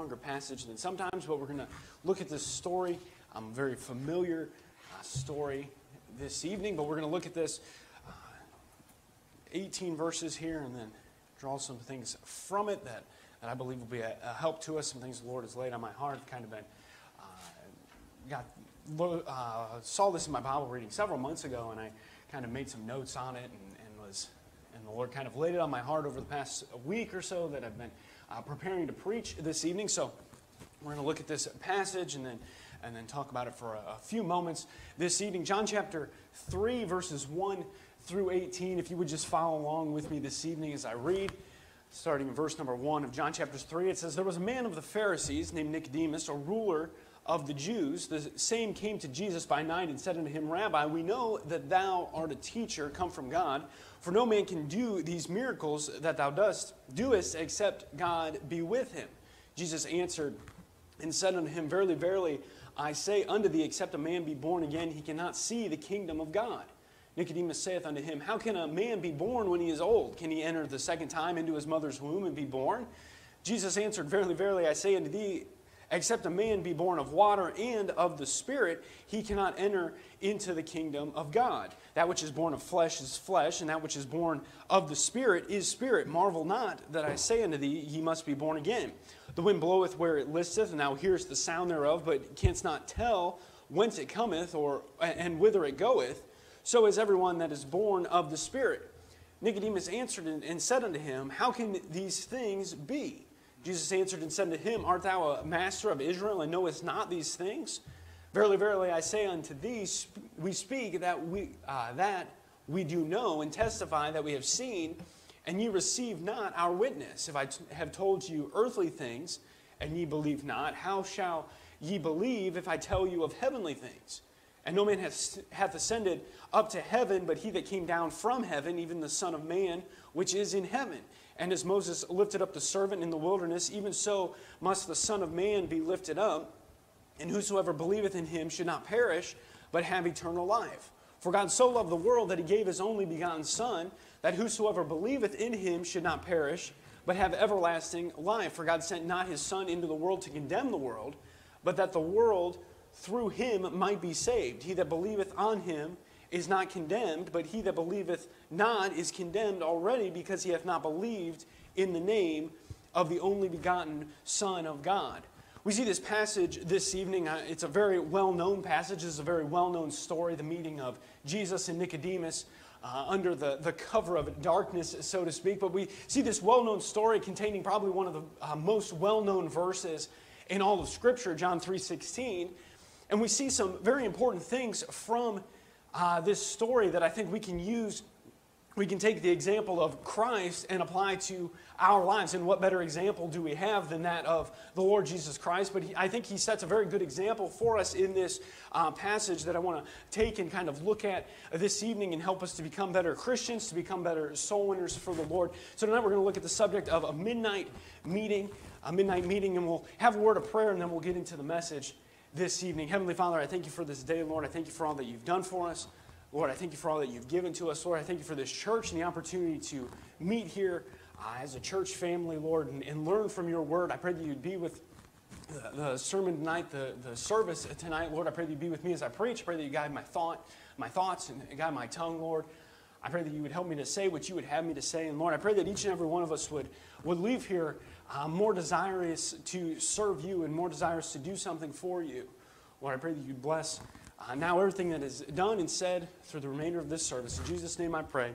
longer passage than sometimes, but we're going to look at this story. A very familiar uh, story this evening, but we're going to look at this uh, 18 verses here and then draw some things from it that, that I believe will be a, a help to us. Some things the Lord has laid on my heart. Kind of been uh, got uh, saw this in my Bible reading several months ago, and I kind of made some notes on it and, and was and the Lord kind of laid it on my heart over the past week or so that I've been uh, preparing to preach this evening. So we're going to look at this passage and then and then talk about it for a, a few moments this evening. John chapter 3, verses 1 through 18. If you would just follow along with me this evening as I read, starting in verse number 1 of John chapter 3, it says, There was a man of the Pharisees named Nicodemus, a ruler of the Jews. The same came to Jesus by night and said unto him, Rabbi, we know that thou art a teacher come from God, for no man can do these miracles that thou dost, doest, except God be with him. Jesus answered and said unto him, Verily, verily, I say unto thee, except a man be born again, he cannot see the kingdom of God. Nicodemus saith unto him, How can a man be born when he is old? Can he enter the second time into his mother's womb and be born? Jesus answered, Verily, verily, I say unto thee, except a man be born of water and of the Spirit, he cannot enter into the kingdom of God. That which is born of flesh is flesh, and that which is born of the Spirit is spirit. Marvel not that I say unto thee, ye must be born again. The wind bloweth where it listeth, and thou hearest the sound thereof, but canst not tell whence it cometh or and whither it goeth. So is everyone that is born of the Spirit. Nicodemus answered and said unto him, How can these things be? Jesus answered and said to him, Art thou a master of Israel and knowest not these things? Verily, verily, I say unto thee, we speak that we, uh, that we do know and testify that we have seen and ye receive not our witness. If I t- have told you earthly things, and ye believe not, how shall ye believe if I tell you of heavenly things? And no man hath, hath ascended up to heaven, but he that came down from heaven, even the Son of Man, which is in heaven. And as Moses lifted up the servant in the wilderness, even so must the Son of Man be lifted up. And whosoever believeth in him should not perish, but have eternal life. For God so loved the world that he gave his only begotten Son that whosoever believeth in him should not perish, but have everlasting life. For God sent not his Son into the world to condemn the world, but that the world through him might be saved. He that believeth on him is not condemned, but he that believeth not is condemned already because he hath not believed in the name of the only begotten Son of God. We see this passage this evening. Uh, it's a very well known passage. It's a very well known story, the meeting of Jesus and Nicodemus uh, under the, the cover of darkness, so to speak. But we see this well known story containing probably one of the uh, most well known verses in all of Scripture, John 3.16. And we see some very important things from uh, this story that I think we can use we can take the example of Christ and apply to our lives. And what better example do we have than that of the Lord Jesus Christ? But he, I think he sets a very good example for us in this uh, passage that I want to take and kind of look at this evening and help us to become better Christians, to become better soul winners for the Lord. So tonight we're going to look at the subject of a midnight meeting, a midnight meeting, and we'll have a word of prayer and then we'll get into the message this evening. Heavenly Father, I thank you for this day, Lord. I thank you for all that you've done for us. Lord, I thank you for all that you've given to us. Lord, I thank you for this church and the opportunity to meet here uh, as a church family, Lord, and, and, learn from your word. I pray that you'd be with the, the, sermon tonight, the, the service tonight. Lord, I pray that you'd be with me as I preach. I pray that you guide my thought, my thoughts and guide my tongue, Lord. I pray that you would help me to say what you would have me to say. And Lord, I pray that each and every one of us would, would leave here uh, more desirous to serve you and more desirous to do something for you. Lord, I pray that you'd bless uh, now, everything that is done and said through the remainder of this service. In Jesus' name I pray.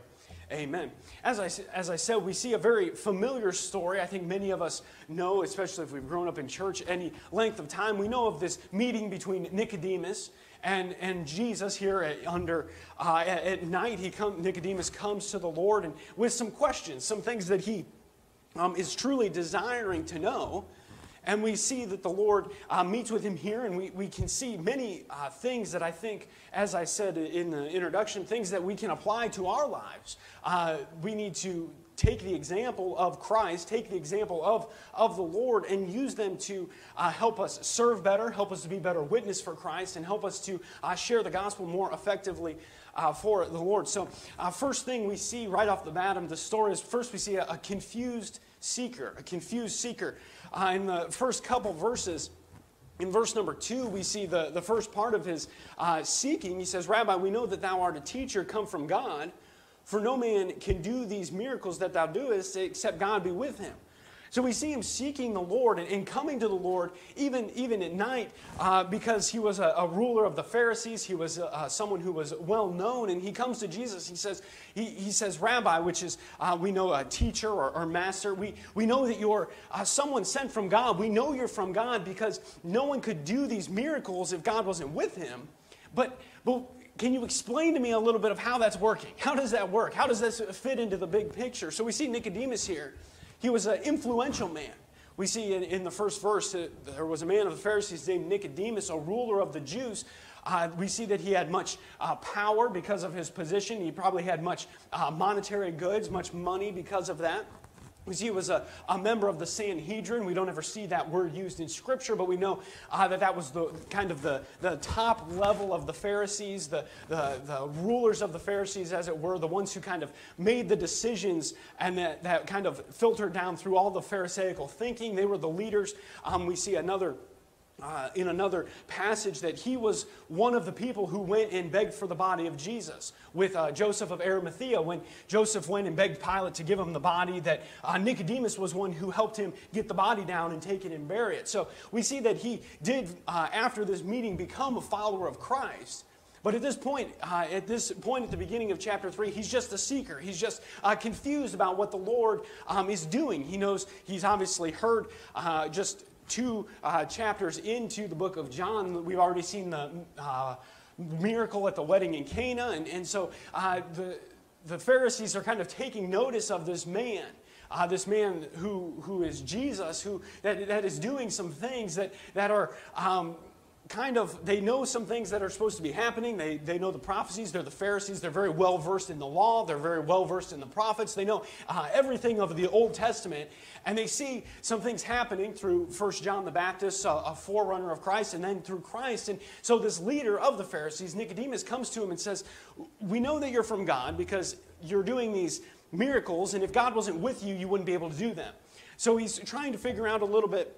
Amen. As I, as I said, we see a very familiar story. I think many of us know, especially if we've grown up in church any length of time, we know of this meeting between Nicodemus and, and Jesus here at, under uh, at, night. He come, Nicodemus comes to the Lord and with some questions, some things that he um, is truly desiring to know. And we see that the Lord uh, meets with him here, and we, we can see many uh, things that I think, as I said in the introduction, things that we can apply to our lives. Uh, we need to take the example of Christ, take the example of, of the Lord, and use them to uh, help us serve better, help us to be better witness for Christ, and help us to uh, share the gospel more effectively uh, for the Lord. So, uh, first thing we see right off the bat in the story is first we see a, a confused seeker, a confused seeker. Uh, in the first couple verses, in verse number two, we see the, the first part of his uh, seeking. He says, Rabbi, we know that thou art a teacher come from God, for no man can do these miracles that thou doest except God be with him. So we see him seeking the Lord and, and coming to the Lord even, even at night uh, because he was a, a, ruler of the Pharisees. He was uh, someone who was well known. And he comes to Jesus. He says, he, he says Rabbi, which is, uh, we know, a teacher or, or, master. We, we know that you're uh, someone sent from God. We know you're from God because no one could do these miracles if God wasn't with him. But, but can you explain to me a little bit of how that's working? How does that work? How does this fit into the big picture? So we see Nicodemus here. He was an influential man. We see in, in the first verse that there was a man of the Pharisees named Nicodemus, a ruler of the Jews. Uh, we see that he had much uh, power because of his position. He probably had much uh, monetary goods, much money because of that. See he was a, a member of the Sanhedrin. We don't ever see that word used in Scripture, but we know uh, that that was the kind of the, the top level of the Pharisees, the, the, the rulers of the Pharisees, as it were, the ones who kind of made the decisions and that, that kind of filtered down through all the Pharisaical thinking. They were the leaders. Um, we see another uh, in another passage that he was one of the people who went and begged for the body of Jesus with uh, Joseph of Arimathea. When Joseph went and begged Pilate to give him the body, that uh, Nicodemus was one who helped him get the body down and take it and bury it. So we see that he did, uh, after this meeting, become a follower of Christ. But at this point, uh, at this point at the beginning of chapter three, he's just a seeker. He's just uh, confused about what the Lord um, is doing. He knows he's obviously heard uh, just two uh, chapters into the book of John, we've already seen the uh, miracle at the wedding in Cana. And, and so uh, the, the Pharisees are kind of taking notice of this man. Uh, this man who, who is Jesus, who that, that is doing some things that, that are um, kind of, they know some things that are supposed to be happening. They, they know the prophecies. They're the Pharisees. They're very well versed in the law. They're very well versed in the prophets. They know uh, everything of the Old Testament. And they see some things happening through First John the Baptist, a, a forerunner of Christ, and then through Christ. And so this leader of the Pharisees, Nicodemus, comes to him and says, We know that you're from God because you're doing these miracles. And if God wasn't with you, you wouldn't be able to do them. So he's trying to figure out a little bit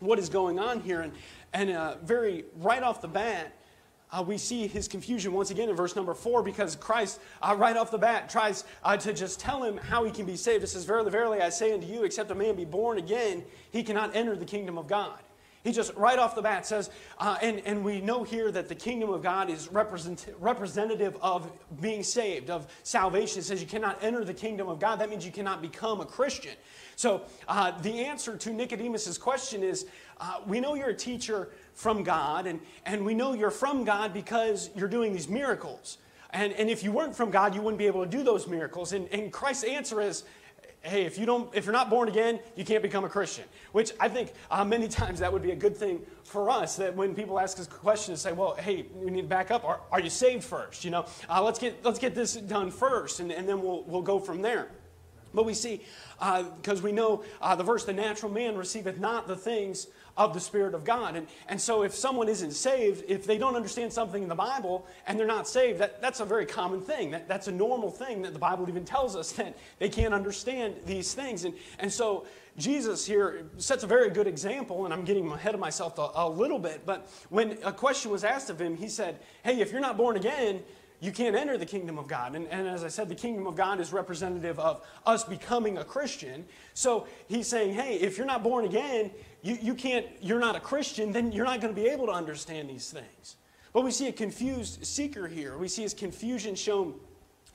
what is going on here. And and uh, very right off the bat, uh, we see his confusion once again in verse number four because Christ, uh, right off the bat, tries uh, to just tell him how he can be saved. It says, Verily, verily, I say unto you, except a man be born again, he cannot enter the kingdom of God. He just right off the bat says, uh, and, and we know here that the kingdom of God is represent, representative of being saved, of salvation. It says you cannot enter the kingdom of God. That means you cannot become a Christian. So uh, the answer to Nicodemus's question is uh, we know you're a teacher from God, and, and we know you're from God because you're doing these miracles. And, and if you weren't from God, you wouldn't be able to do those miracles. And, and Christ's answer is, hey, if you don't, if you're not born again, you can't become a Christian. Which I think uh, many times that would be a good thing for us. That when people ask us questions, say, well, hey, we need to back up. Are, are you saved first? You know, uh, let's get let's get this done first, and, and then we'll we'll go from there. But we see, because uh, we know uh, the verse, the natural man receiveth not the things of the Spirit of God. And, and so if someone isn't saved, if they don't understand something in the Bible and they're not saved, that, that's a very common thing. That, that's a normal thing that the Bible even tells us that they can't understand these things. And, and so Jesus here sets a very good example, and I'm getting ahead of myself a, a little bit, but when a question was asked of him, he said, Hey, if you're not born again, you can't enter the kingdom of God. And, and, as I said, the kingdom of God is representative of us becoming a Christian. So he's saying, hey, if you're not born again, you, you can't, you're not a Christian, then you're not going to be able to understand these things. But we see a confused seeker here. We see his confusion shown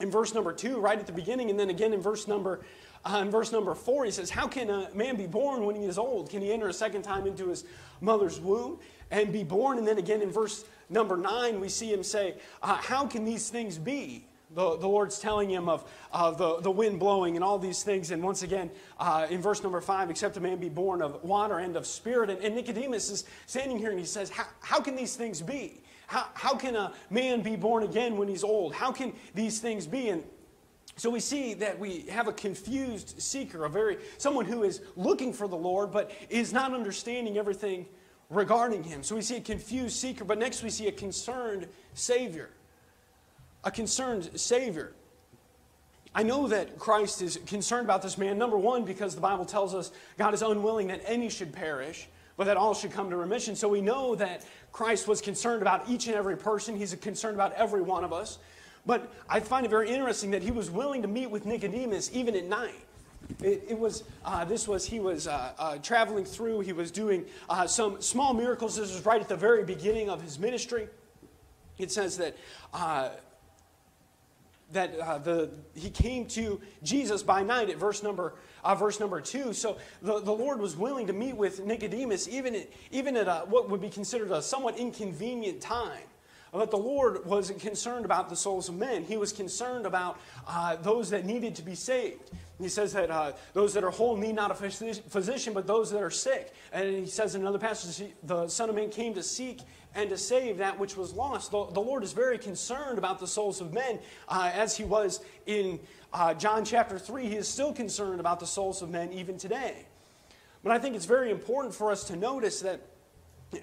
in verse number two, right at the beginning, and then again in verse number uh, in verse number four, he says, How can a man be born when he is old? Can he enter a second time into his mother's womb and be born? And then again in verse number nine, we see him say, uh, How can these things be? The, the Lord's telling him of uh, the, the wind blowing and all these things. And once again, uh, in verse number five, except a man be born of water and of spirit. And, and Nicodemus is standing here and he says, How, can these things be? How, how can a man be born again when he's old? How can these things be? And so we see that we have a confused seeker, a very someone who is looking for the Lord but is not understanding everything regarding him. So we see a confused seeker, but next we see a concerned Savior. A concerned Savior. I know that Christ is concerned about this man, number one, because the Bible tells us God is unwilling that any should perish, but that all should come to remission. So we know that Christ was concerned about each and every person. He's concerned about every one of us. But I find it very interesting that he was willing to meet with Nicodemus even at night. It, it was, uh, this was, he was uh, uh, traveling through, he was doing uh, some small miracles. This was right at the very beginning of his ministry. It says that uh, that uh, the, he came to Jesus by night at verse number, verse number two. So the, the Lord was willing to meet with Nicodemus even at, even at a, what would be considered a somewhat inconvenient time. But the Lord wasn't concerned about the souls of men. He was concerned about uh, those that needed to be saved. He says that uh, those that are whole need not a physician, but those that are sick. And he says in another passage, the Son of Man came to seek and to save that which was lost. The, the Lord is very concerned about the souls of men, uh, as he was in uh, John chapter 3. He is still concerned about the souls of men even today. But I think it's very important for us to notice that,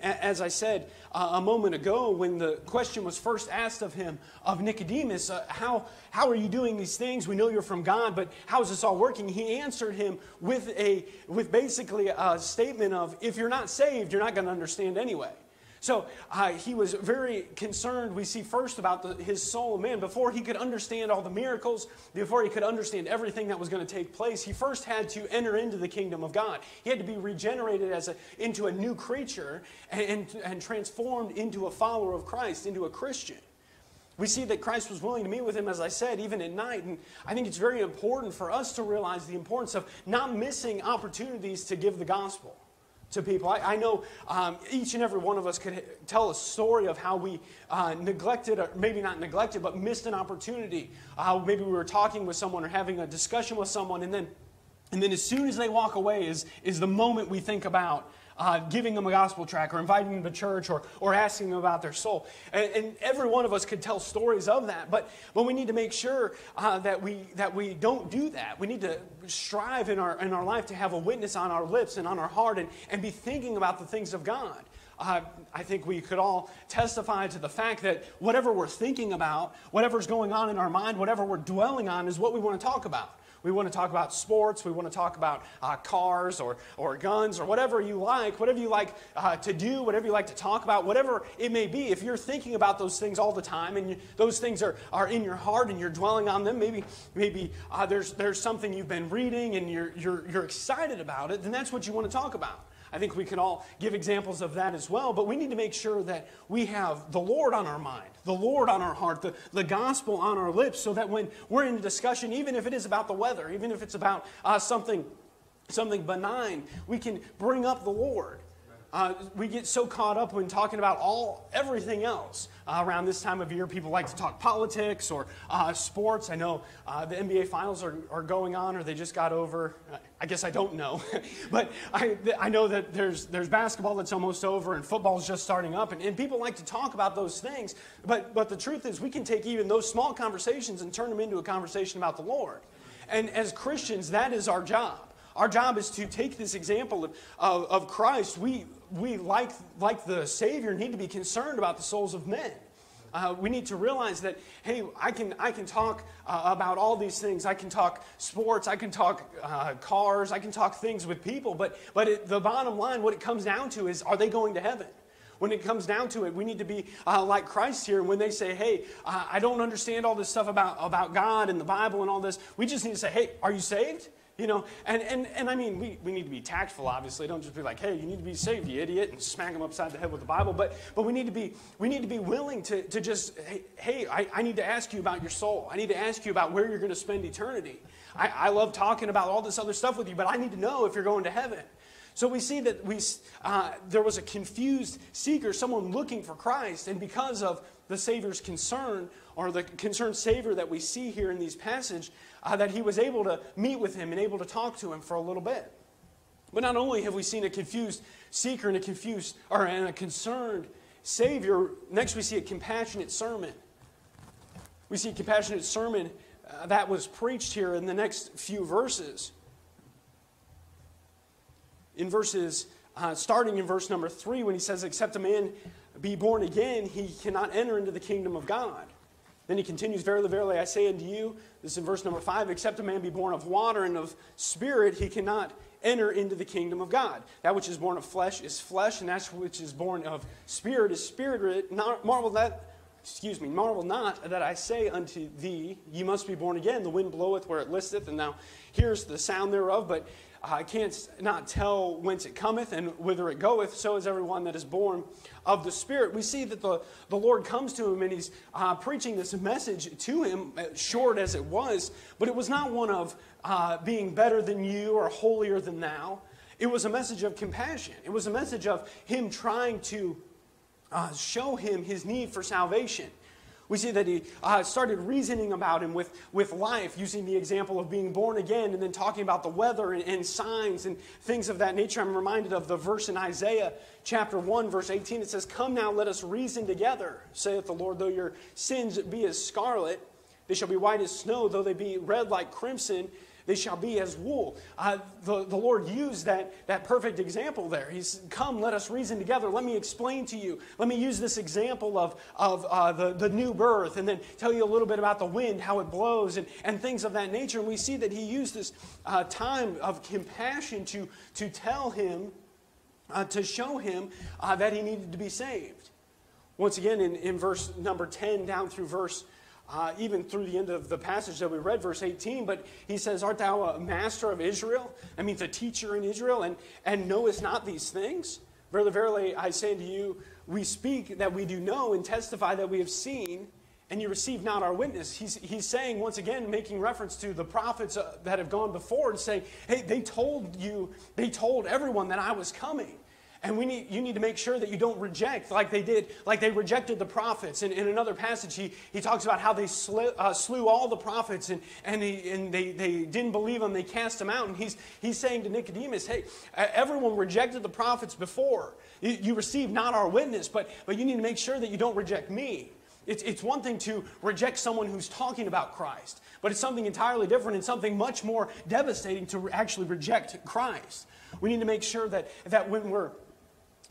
as I said uh, a moment ago, when the question was first asked of him, of Nicodemus, uh, how, how are you doing these things? We know you're from God, but how is this all working? He answered him with, a, with basically a statement of, if you're not saved, you're not going to understand anyway. So uh, he was very concerned, we see first about the, his soul man. Before he could understand all the miracles, before he could understand everything that was going to take place, he first had to enter into the kingdom of God. He had to be regenerated as a, into a new creature and, and, and transformed into a follower of Christ, into a Christian. We see that Christ was willing to meet with him, as I said, even at night. And I think it's very important for us to realize the importance of not missing opportunities to give the gospel to people. I, I know um, each and every one of us could tell a story of how we uh, neglected, or maybe not neglected, but missed an opportunity. Uh, maybe we were talking with someone or having a discussion with someone, and then, and then as soon as they walk away is, is the moment we think about uh, giving them a gospel track or inviting them to church or, or asking them about their soul. And, and every one of us could tell stories of that, but, but we need to make sure uh, that, we, that we don't do that. We need to strive in our, in our life to have a witness on our lips and on our heart and, and be thinking about the things of God. Uh, I think we could all testify to the fact that whatever we're thinking about, whatever's going on in our mind, whatever we're dwelling on, is what we want to talk about. We want to talk about sports. We want to talk about uh, cars or, or guns or whatever you like, whatever you like uh, to do, whatever you like to talk about, whatever it may be. If you're thinking about those things all the time and you, those things are, are in your heart and you're dwelling on them, maybe, maybe uh, there's, there's something you've been reading and you're, you're, you're excited about it, then that's what you want to talk about. I think we can all give examples of that as well, but we need to make sure that we have the Lord on our mind, the Lord on our heart, the, the gospel on our lips, so that when we're in a discussion, even if it is about the weather, even if it's about uh, something, something benign, we can bring up the Lord. Uh, we get so caught up when talking about all everything else uh, around this time of year. People like to talk politics or uh, sports. I know uh, the NBA finals are, are going on, or they just got over. I guess I don't know, but I, I know that there's there's basketball that's almost over, and football's just starting up, and, and people like to talk about those things. But but the truth is, we can take even those small conversations and turn them into a conversation about the Lord. And as Christians, that is our job. Our job is to take this example of, of, of Christ. We, we, like, like the Savior, need to be concerned about the souls of men. Uh, we need to realize that, hey, I can, I can talk uh, about all these things. I can talk sports, I can talk uh, cars, I can talk things with people, but, but it, the bottom line, what it comes down to is are they going to heaven? When it comes down to it, we need to be uh, like Christ here. When they say, hey, uh, I don't understand all this stuff about, about God and the Bible and all this, we just need to say, hey, are you saved? You know, and, and, and I mean, we, we need to be tactful, obviously. Don't just be like, hey, you need to be saved, you idiot, and smack them upside the head with the Bible. But, but we, need to be, we need to be willing to, to just, hey, hey I, I need to ask you about your soul. I need to ask you about where you're going to spend eternity. I, I love talking about all this other stuff with you, but I need to know if you're going to heaven. So we see that we, uh, there was a confused seeker, someone looking for Christ, and because of the Savior's concern, or the concerned Savior that we see here in these passage, uh, that he was able to meet with him and able to talk to him for a little bit. But not only have we seen a confused seeker and a confused or and a concerned Savior, next we see a compassionate sermon. We see a compassionate sermon uh, that was preached here in the next few verses. In verses, uh, starting in verse number three, when he says, Except a man be born again, he cannot enter into the kingdom of God. Then he continues, Verily, verily, I say unto you, this is in verse number five, except a man be born of water and of spirit, he cannot enter into the kingdom of God. That which is born of flesh is flesh, and that which is born of spirit is spirit. Not, marvel that, excuse me, marvel not that I say unto thee, ye must be born again. The wind bloweth where it listeth, and now here's the sound thereof, but I can't not tell whence it cometh and whither it goeth. So is everyone that is born of the Spirit. We see that the, the Lord comes to him and he's uh, preaching this message to him, uh, short as it was, but it was not one of uh, being better than you or holier than thou. It was a message of compassion. It was a message of him trying to uh, show him his need for salvation. We see that he uh, started reasoning about him with, with life, using the example of being born again, and then talking about the weather and, and, signs and things of that nature. I'm reminded of the verse in Isaiah chapter 1, verse 18. It says, Come now, let us reason together, saith the Lord, though your sins be as scarlet, they shall be white as snow, though they be red like crimson they shall be as wool. Uh, the, the Lord used that, that perfect example there. He's come, let us reason together. Let me explain to you. Let me use this example of, of uh, the, the new birth and then tell you a little bit about the wind, how it blows, and, and things of that nature. And we see that he used this uh, time of compassion to, to tell him, uh, to show him uh, that he needed to be saved. Once again, in, in verse number 10 down through verse uh, even through the end of the passage that we read, verse 18. But he says, Art thou a master of Israel? That means a teacher in Israel, and, and knowest not these things? Verily, verily, I say unto you, we speak that we do know and testify that we have seen, and you receive not our witness. He's, he's saying, once again, making reference to the prophets uh, that have gone before and saying, hey, they told you, they told everyone that I was coming. And we need, you need to make sure that you don't reject like they did, like they rejected the prophets. And in another passage, he, he talks about how they slew, uh, slew all the prophets and, and, he, and they, they didn't believe them. They cast them out. And he's, he's saying to Nicodemus, hey, everyone rejected the prophets before. You, you received not our witness, but, but you need to make sure that you don't reject me. It's, it's one thing to reject someone who's talking about Christ, but it's something entirely different and something much more devastating to actually reject Christ. We need to make sure that, that when we're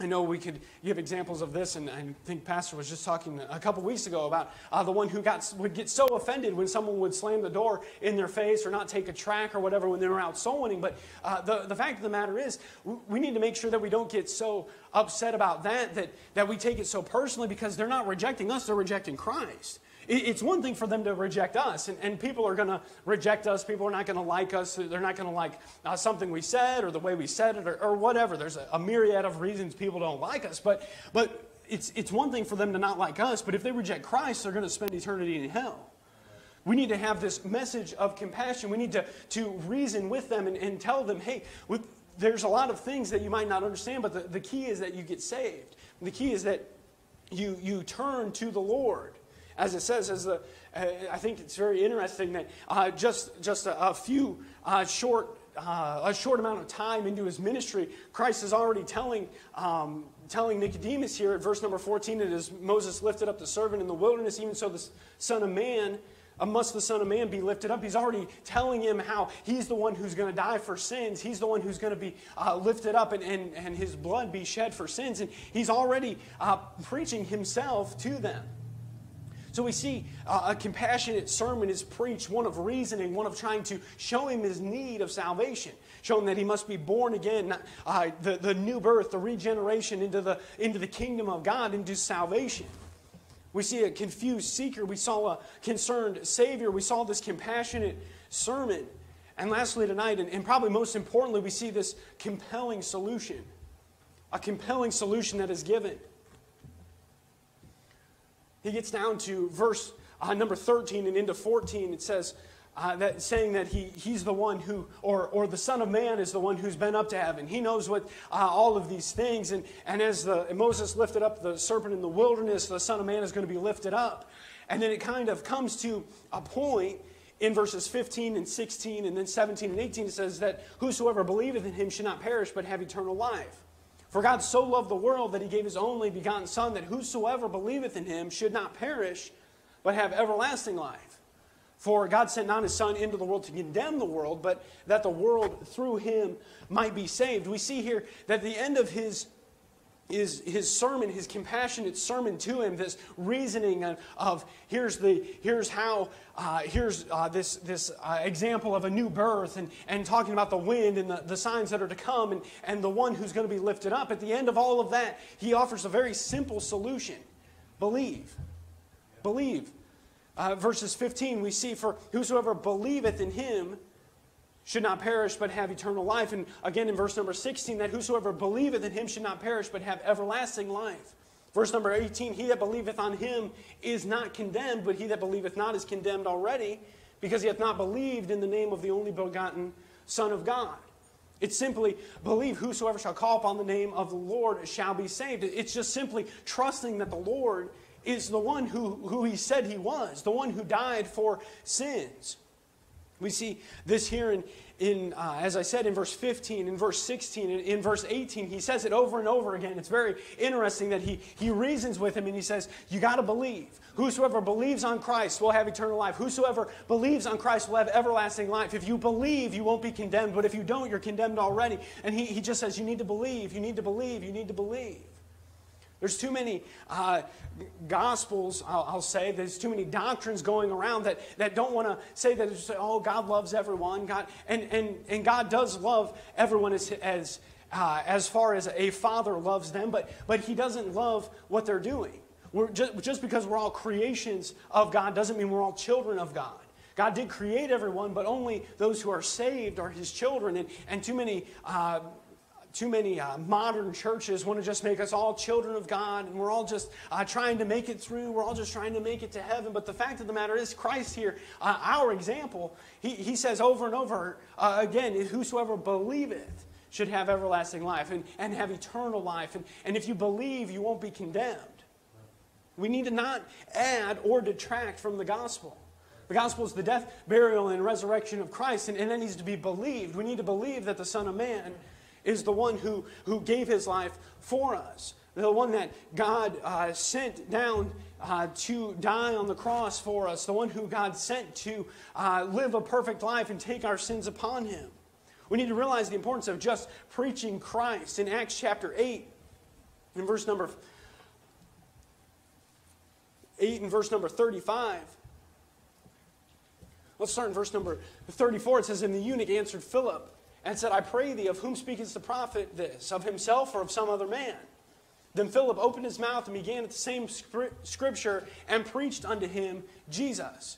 I know we could give examples of this, and I think Pastor was just talking a couple weeks ago about uh, the one who got, would get so offended when someone would slam the door in their face or not take a track or whatever when they were out soul winning. But uh, the, the fact of the matter is, we need to make sure that we don't get so upset about that, that, that we take it so personally because they're not rejecting us, they're rejecting Christ. It's one thing for them to reject us, and, and people are going to reject us. People are not going to like us. They're not going to like uh, something we said or the way we said it or, or whatever. There's a, a, myriad of reasons people don't like us. But, but it's, it's one thing for them to not like us, but if they reject Christ, they're going to spend eternity in hell. We need to have this message of compassion. We need to, to reason with them and, and tell them, hey, with, there's a lot of things that you might not understand, but the, the key is that you get saved. The key is that you, you turn to the Lord as it says, as the, uh, I think it's very interesting that uh, just, just a, a few uh, short, uh, a short amount of time into his ministry, Christ is already telling, um, telling Nicodemus here at verse number 14, that as Moses lifted up the servant in the wilderness, even so the Son of Man uh, must the Son of Man be lifted up? He's already telling him how he's the one who's going to die for sins. He's the one who's going to be uh, lifted up and, and, and his blood be shed for sins. And he's already uh, preaching himself to them. So we see uh, a compassionate sermon is preached, one of reasoning, one of trying to show him his need of salvation, show him that he must be born again, uh, the, the new birth, the regeneration into the, into the kingdom of God, into salvation. We see a confused seeker. We saw a concerned Savior. We saw this compassionate sermon. And lastly, tonight, and, and probably most importantly, we see this compelling solution. A compelling solution that is given he gets down to verse uh, number 13 and into 14. It says, uh, that saying that he, he's the one who, or, or the Son of Man is the one who's been up to heaven. He knows what uh, all of these things. And, and as the, Moses lifted up the serpent in the wilderness, the Son of Man is going to be lifted up. And then it kind of comes to a point in verses 15 and 16 and then 17 and 18. It says that whosoever believeth in him should not perish but have eternal life. For God so loved the world that he gave his only begotten Son, that whosoever believeth in him should not perish, but have everlasting life. For God sent not his Son into the world to condemn the world, but that the world through him might be saved. We see here that the end of his is his sermon, his compassionate sermon to him, this reasoning of, here's the here's how uh, here's uh, this this uh, example of a new birth, and and talking about the wind and the, the signs that are to come, and and the one who's going to be lifted up. At the end of all of that, he offers a very simple solution: believe, believe. Uh, verses 15, we see, for whosoever believeth in him should not perish but have eternal life. And again in verse number 16, that whosoever believeth in him should not perish but have everlasting life. Verse number 18, he that believeth on him is not condemned, but he that believeth not is condemned already, because he hath not believed in the name of the only begotten Son of God. It's simply believe whosoever shall call upon the name of the Lord shall be saved. It's just simply trusting that the Lord is the one who, who he said he was, the one who died for sins. We see this here in, in uh, as I said, in verse 15, in verse 16, in, in verse 18. He says it over and over again. It's very interesting that he, he reasons with him and he says, You got to believe. Whosoever believes on Christ will have eternal life. Whosoever believes on Christ will have everlasting life. If you believe, you won't be condemned. But if you don't, you're condemned already. And he, he just says, You need to believe. You need to believe. You need to believe. There's too many uh, gospels, I'll, I'll, say, there's too many doctrines going around that, that don't want to say that, oh, God loves everyone. God, and, and, and God does love everyone as, as, uh, as far as a father loves them, but, but He doesn't love what they're doing. We're just, just because we're all creations of God doesn't mean we're all children of God. God did create everyone, but only those who are saved are His children. And, and too many uh, too many uh, modern churches want to just make us all children of God and we're all just uh, trying to make it through. We're all just trying to make it to heaven. But the fact of the matter is, Christ here, uh, our example, he, he says over and over uh, again, whosoever believeth should have everlasting life and, and have eternal life. And, and if you believe, you won't be condemned. We need to not add or detract from the gospel. The gospel is the death, burial, and resurrection of Christ, and, and that needs to be believed. We need to believe that the Son of Man is the one who, who gave his life for us, the one that God uh, sent down uh, to die on the cross for us, the one who God sent to uh, live a perfect life and take our sins upon him. We need to realize the importance of just preaching Christ. In Acts chapter 8, in verse number 8 and verse number 35, let's start in verse number 34. It says, And the eunuch answered Philip, and said, I pray thee, of whom speaketh the prophet this? Of himself or of some other man? Then Philip opened his mouth and began at the same scripture and preached unto him Jesus.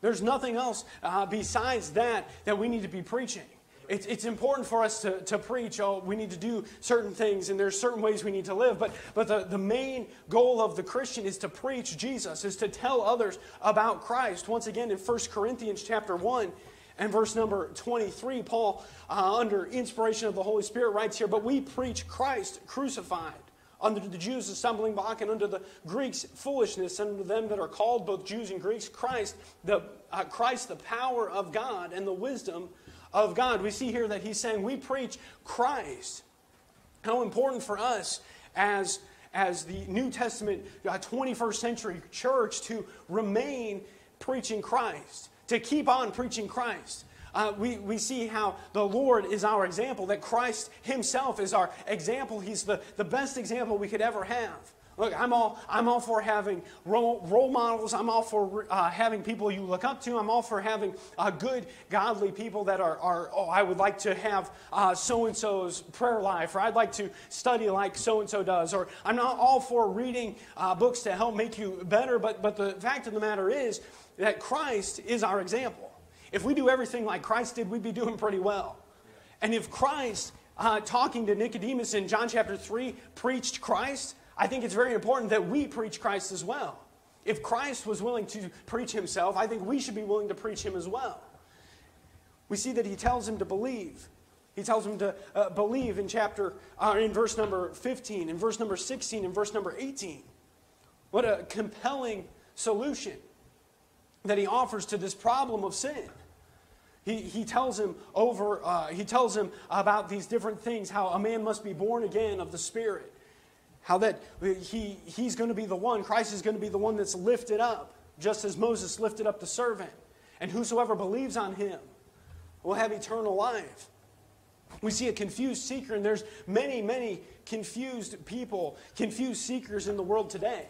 There's nothing else uh, besides that that we need to be preaching. It's, it's important for us to, to preach. Oh, we need to do certain things, and there's certain ways we need to live. But, but the, the main goal of the Christian is to preach Jesus, is to tell others about Christ. Once again, in 1 Corinthians chapter 1, and verse number 23, Paul, uh, under inspiration of the Holy Spirit, writes here, But we preach Christ crucified, Under the Jews a stumbling block, and under the Greeks foolishness, and unto them that are called, both Jews and Greeks, Christ, the, uh, Christ, the power of God and the wisdom of God. We see here that he's saying, We preach Christ. How important for us as as the New Testament uh, 21st century church to remain preaching Christ to keep on preaching Christ. Uh, we, we see how the Lord is our example, that Christ Himself is our example. He's the, the best example we could ever have. Look, I'm all, I'm all for having role, role models. I'm all for uh, having people you look up to. I'm all for having uh, good, godly people that are, are oh, I would like to have so and so's prayer life, or I'd like to study like so and so does. Or I'm not all for reading uh, books to help make you better, but, but the fact of the matter is, that Christ is our example. If we do everything like Christ did, we'd be doing pretty well. And if Christ, uh, talking to Nicodemus in John chapter 3, preached Christ, I think it's very important that we preach Christ as well. If Christ was willing to preach himself, I think we should be willing to preach him as well. We see that he tells him to believe. He tells him to uh, believe in chapter, uh, in verse number 15, in verse number 16, in verse number 18. What a compelling solution that he offers to this problem of sin. He, he tells him over, uh, he tells him about these different things, how a man must be born again of the Spirit. How that he, he's going to be the one, Christ is going to be the one that's lifted up, just as Moses lifted up the servant. And whosoever believes on him will have eternal life. We see a confused seeker, and there's many, many confused people, confused seekers in the world today.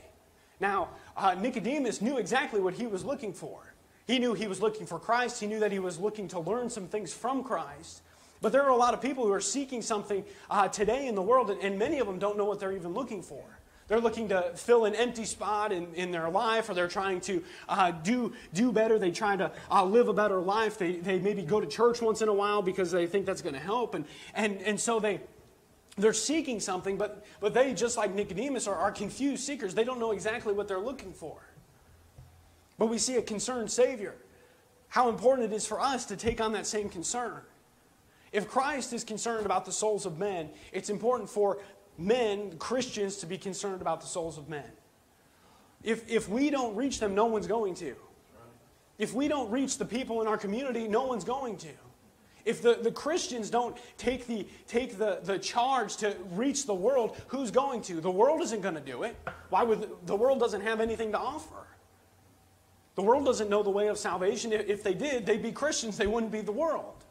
Now, uh, Nicodemus knew exactly what he was looking for. He knew he was looking for Christ. He knew that he was looking to learn some things from Christ. But there are a lot of people who are seeking something uh, today in the world, and, and many of them don't know what they're even looking for. They're looking to fill an empty spot in, in their life, or they're trying to uh, do, do better. They try to uh, live a better life. They, they maybe go to church once in a while because they think that's going to help. And, and, and so they, they're seeking something, but, but they, just like Nicodemus, are, are confused seekers. They don't know exactly what they're looking for. But we see a concerned Savior. How important it is for us to take on that same concern. If Christ is concerned about the souls of men, it's important for men, Christians, to be concerned about the souls of men. If, if we don't reach them, no one's going to. If we don't reach the people in our community, no one's going to. If the, the Christians don't take, the, take the, the charge to reach the world, who's going to? The world isn't going to do it. Why would the world doesn't have anything to offer? The world doesn't know the way of salvation. If they did, they'd be Christians. They wouldn't be the world.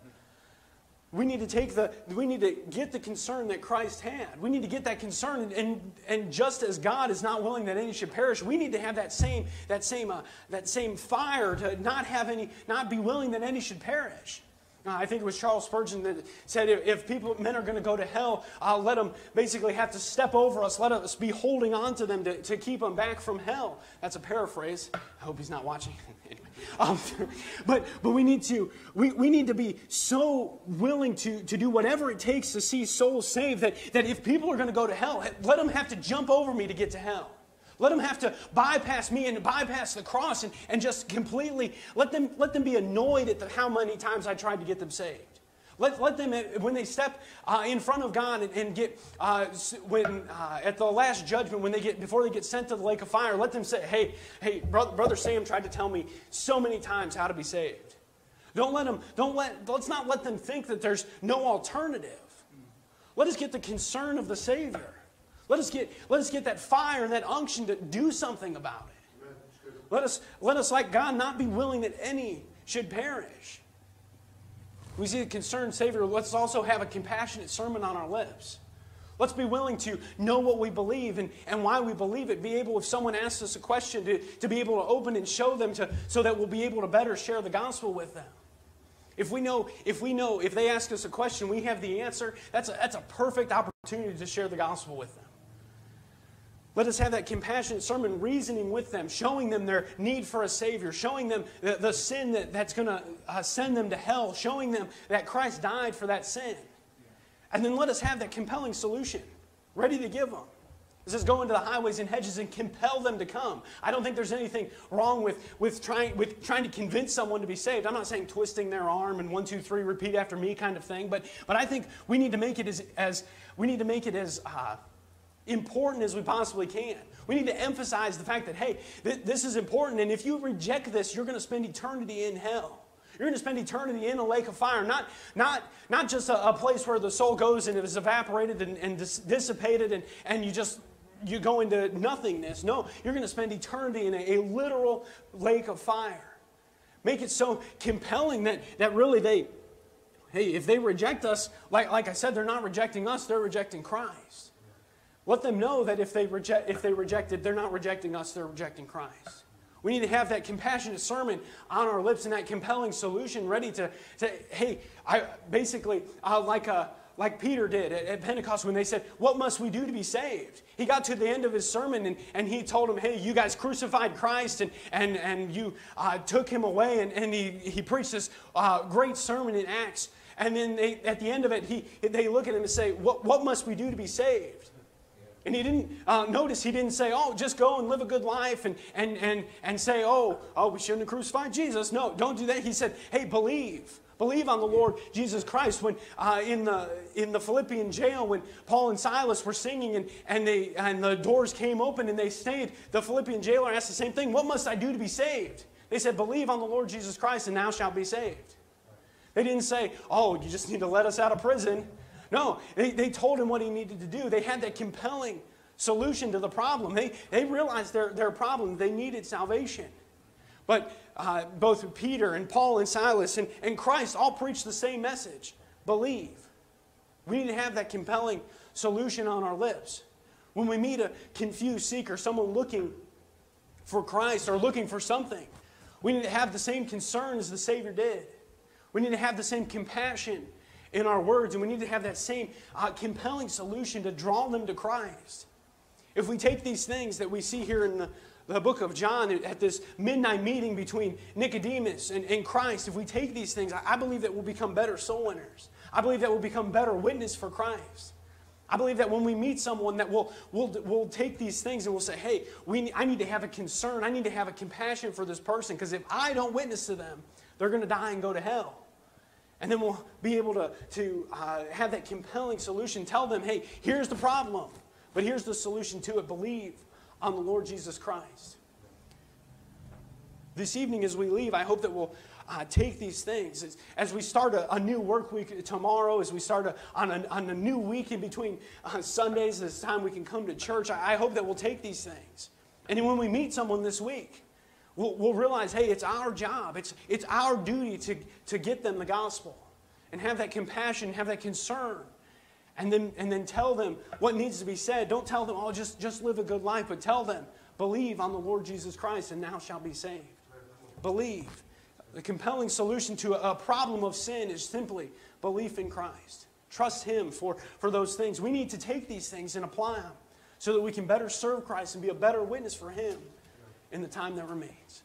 We need to take the, we need to get the concern that Christ had. We need to get that concern. And, and, and just as God is not willing that any should perish, we need to have that same, that same, uh, that same fire to not have any, not be willing that any should perish. I think it was Charles Spurgeon that said if people, men are going to go to hell, uh, let them basically have to step over us. Let us be holding on to them to, to keep them back from hell. That's a paraphrase. I hope he's not watching. anyway. Um, but but we need to we, we need to be so willing to, to do whatever it takes to see souls saved that, that if people are going to go to hell, let them have to jump over me to get to hell. Let them have to bypass me and bypass the cross and, and just completely let them, let them be annoyed at the, how many times I tried to get them saved. Let, let them, when they step uh, in front of God and, and get, uh, when, uh, at the last judgment, when they get, before they get sent to the lake of fire, let them say, hey, hey, brother, brother Sam tried to tell me so many times how to be saved. Don't let them, don't let, let's not let them think that there's no alternative. Let us get the concern of the Savior. Let us get, let us get that fire and that unction to do something about it. Let us, let us, like God, not be willing that any should perish. We see a concerned Savior. Let's also have a compassionate sermon on our lips. Let's be willing to know what we believe and, and why we believe it. Be able, if someone asks us a question, to, to be able to open and show them to, so that we'll be able to better share the gospel with them. If we know, if we know, if they ask us a question, we have the answer, that's a, that's a perfect opportunity to share the gospel with them. Let us have that compassionate sermon, reasoning with them, showing them their need for a Savior, showing them the, the sin that, that's going to uh, send them to hell, showing them that Christ died for that sin. And then let us have that compelling solution ready to give them. This is go into the highways and hedges and compel them to come. I don't think there's anything wrong with, with, trying, with trying to convince someone to be saved. I'm not saying twisting their arm and one, two, three, repeat after me kind of thing, but, but I think we need to make it as, as we need to make it as uh, important as we possibly can. We need to emphasize the fact that, hey, th- this is important, and if you reject this, you're going to spend eternity in hell. You're going to spend eternity in a lake of fire, not, not, not just a, a place where the soul goes and it is evaporated and, and dis- dissipated and, and you just you go into nothingness. No, you're going to spend eternity in a, a literal lake of fire. Make it so compelling that, that really they, hey, if they reject us, like, like I said, they're not rejecting us, they're rejecting Christ. Let them know that if they, reject, if they rejected, they're not rejecting us, they're rejecting Christ. We need to have that compassionate sermon on our lips and that compelling solution ready to, say, hey, I basically, uh, like, uh, like Peter did at, at, Pentecost when they said, What must we do to be saved? He got to the end of his sermon and, and he told them, Hey, you guys crucified Christ and, and, and you uh, took him away. And, and he, he preached this uh, great sermon in Acts. And then they, at the end of it, he, they look at him and say, what, what must we do to be saved? And he didn't uh, notice, he didn't say, oh, just go and live a good life and, and, and, and say, oh, oh, we shouldn't have crucified Jesus. No, don't do that. He said, hey, believe. Believe on the Lord Jesus Christ. When uh, in, the, in the Philippian jail, when Paul and Silas were singing and, and, they, and the doors came open and they stayed, the Philippian jailer asked the same thing What must I do to be saved? They said, Believe on the Lord Jesus Christ and thou shalt be saved. They didn't say, Oh, you just need to let us out of prison. No, they, they told him what he needed to do. They had that compelling solution to the problem. They, they realized their, their problem. They needed salvation. But uh, both Peter and Paul and Silas and, and Christ all preached the same message believe. We need to have that compelling solution on our lips. When we meet a confused seeker, someone looking for Christ or looking for something, we need to have the same concern as the Savior did. We need to have the same compassion in our words, and we need to have that same uh, compelling solution to draw them to Christ. If we take these things that we see here in the, the book of John at this midnight meeting between Nicodemus and, and Christ, if we take these things, I, I believe that we'll become better soul winners. I believe that we'll become better witness for Christ. I believe that when we meet someone that we'll, we'll, we'll take these things and we'll say, hey, we, I need to have a concern. I need to have a compassion for this person because if I don't witness to them, they're going to die and go to hell. And then we'll be able to, to uh, have that compelling solution. Tell them, hey, here's the problem, but here's the solution to it. Believe on the Lord Jesus Christ. This evening, as we leave, I hope that we'll uh, take these things. As, as we start a, a, new work week tomorrow, as we start a, on, a, on a new week in between uh, Sundays, this time we can come to church, I, I hope that we'll take these things. And when we meet someone this week, we'll, we'll realize hey, it's our job, it's, it's our duty to, to get them the gospel and have that compassion, have that concern. And then, and then tell them what needs to be said. Don't tell them, oh, just, just live a good life, but tell them, believe on the Lord Jesus Christ and thou shalt be saved. Believe. The compelling solution to a problem of sin is simply belief in Christ. Trust Him for, for those things. We need to take these things and apply them so that we can better serve Christ and be a better witness for Him in the time that remains.